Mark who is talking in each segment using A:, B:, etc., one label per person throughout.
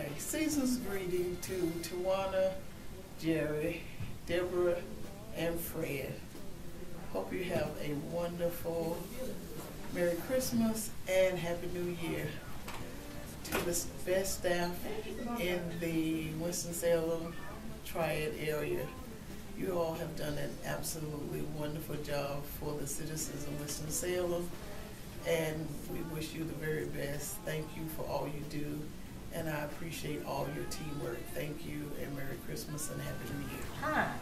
A: Okay, season's greeting to Twana, Jerry, Deborah, and Fred. Hope you have a wonderful Merry Christmas and Happy New Year. To the best staff in the Winston-Salem Triad area. You all have done an absolutely wonderful job for the citizens of Winston-Salem, and we wish you the very best. Thank you for all you do, and I appreciate all your teamwork. Thank you, and Merry Christmas and Happy New Year.
B: Hi,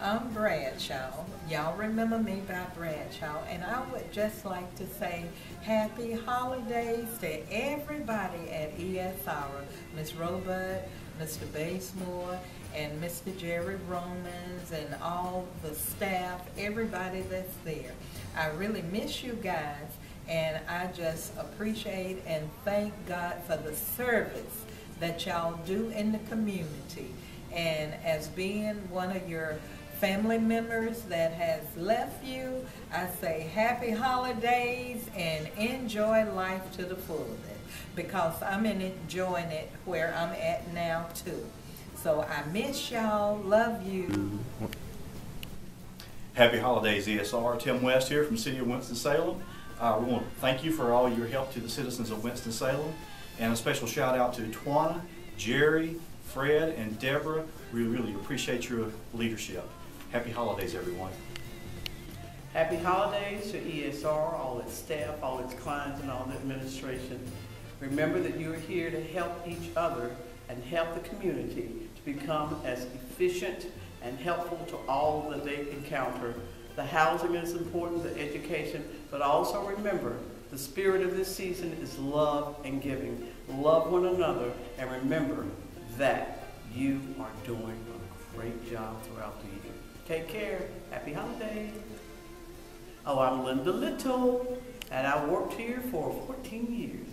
B: I'm Bradshaw. Y'all remember me by Bradshaw, and I would just like to say happy holidays to everybody at ESR, Miss Roebuck, Mr. Bazemore, and Mr. Jerry Romans, and all the staff, everybody that's there. I really miss you guys, and I just appreciate and thank God for the service that y'all do in the community. And as being one of your family members that has left you, I say happy holidays and enjoy life to the fullest because I'm in enjoying it where I'm at now too. So I miss y'all, love you.
C: Happy holidays, ESR. Tim West here from City of Winston-Salem. Uh, we want to thank you for all your help to the citizens of Winston-Salem. And a special shout out to Twana, Jerry, Fred, and Deborah. We really appreciate your leadership. Happy holidays, everyone.
D: Happy holidays to ESR, all its staff, all its clients, and all the administration. Remember that you are here to help each other and help the community to become as efficient and helpful to all that they encounter. The housing is important, the education, but also remember the spirit of this season is love and giving. Love one another and remember that you are doing a great job throughout the year. Take care. Happy holidays. Oh, I'm Linda Little, and I worked here for 14 years.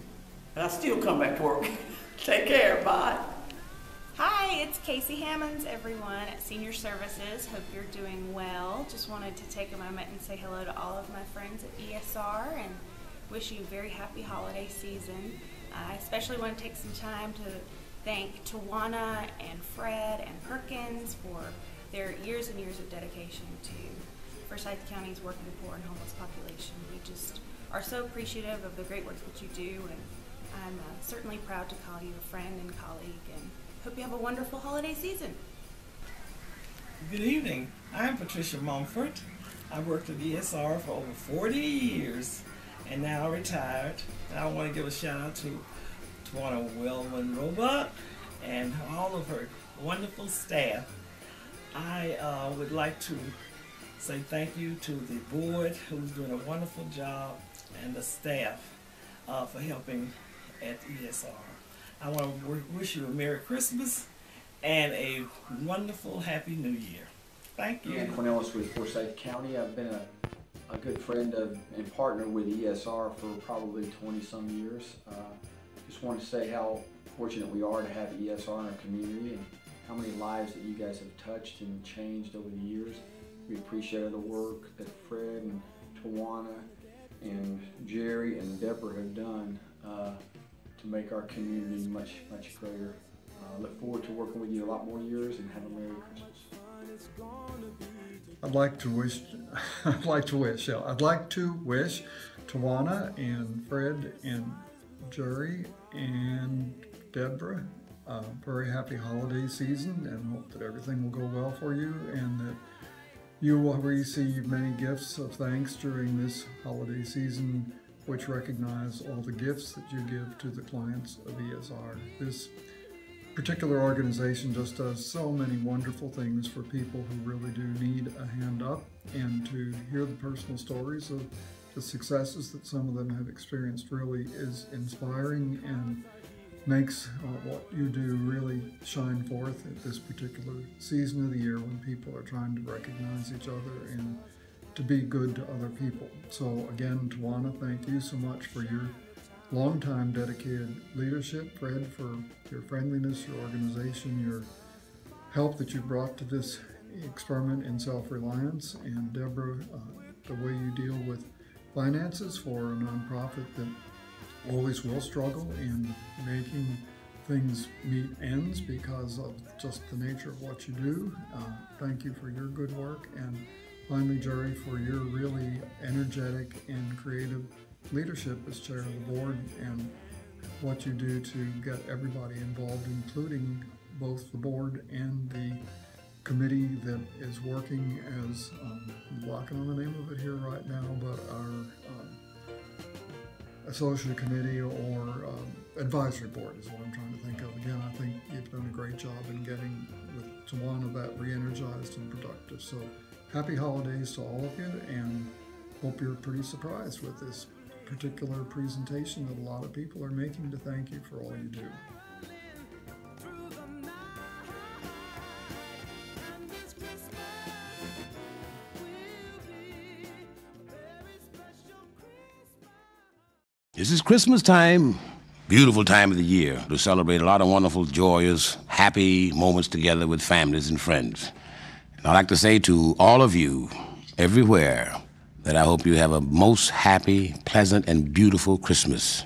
D: And I still come back to work. Take care. Bye.
E: Hi, it's Casey Hammonds, everyone at Senior Services. Hope you're doing well. Just wanted to take a moment and say hello to all of my friends at ESR and wish you a very happy holiday season. I especially want to take some time to thank Twana and Fred and Perkins for their years and years of dedication to Forsyth County's working poor and homeless population. We just are so appreciative of the great work that you do, and I'm uh, certainly proud to call you a friend and colleague, and hope you have a wonderful holiday season.
F: Good evening. I'm Patricia Mumford. I worked at ESR for over 40 years and now retired. And I want to give a shout out to Twana Wellman Roebuck and all of her wonderful staff. I uh, would like to say thank you to the board who's doing a wonderful job and the staff uh, for helping at ESR. I want to wish you a Merry Christmas and a wonderful Happy New Year. Thank you.
G: Dan Kornelis with Forsyth County. I've been a, a good friend of and partner with ESR for probably 20 some years. Uh, just want to say how fortunate we are to have ESR in our community and how many lives that you guys have touched and changed over the years. We appreciate the work that Fred and Twana and Jerry and Deborah have done uh, to make our community much, much greater. Uh, look forward to working with you a lot more years and have a Merry Christmas.
H: I'd like to wish, I'd like to wish, I'd like to wish Twana and Fred and Jerry and Deborah a very happy holiday season and hope that everything will go well for you and that you will receive many gifts of thanks during this holiday season which recognize all the gifts that you give to the clients of ESR. This particular organization just does so many wonderful things for people who really do need a hand up and to hear the personal stories of the successes that some of them have experienced really is inspiring and makes uh, what you do really shine forth at this particular season of the year when people are trying to recognize each other and to be good to other people. So again, Twana, thank you so much for your long-time dedicated leadership. Fred, for your friendliness, your organization, your help that you brought to this experiment in self-reliance. And Deborah, uh, the way you deal with finances for a nonprofit that always will struggle in making things meet ends because of just the nature of what you do. Uh, thank you for your good work. And finally, Jerry, for your really energetic and creative leadership as chair of the board and what you do to get everybody involved, including both the board and the committee that is working as, um, I'm blocking on the name of it here right now, but our um, associate committee or um, advisory board is what I'm trying to think of. Again, I think you've done a great job in getting with Twana that re-energized and productive. So happy holidays to all of you and hope you're pretty surprised with this particular presentation that a lot of people are making to thank you for all you do.
I: This is Christmas time, beautiful time of the year to celebrate a lot of wonderful, joyous, happy moments together with families and friends. And I'd like to say to all of you, everywhere, that I hope you have a most happy, pleasant, and beautiful Christmas.